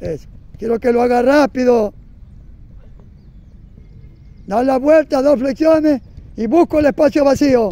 Eso. Quiero que lo haga rápido. Da la vuelta, dos flexiones y busco el espacio vacío.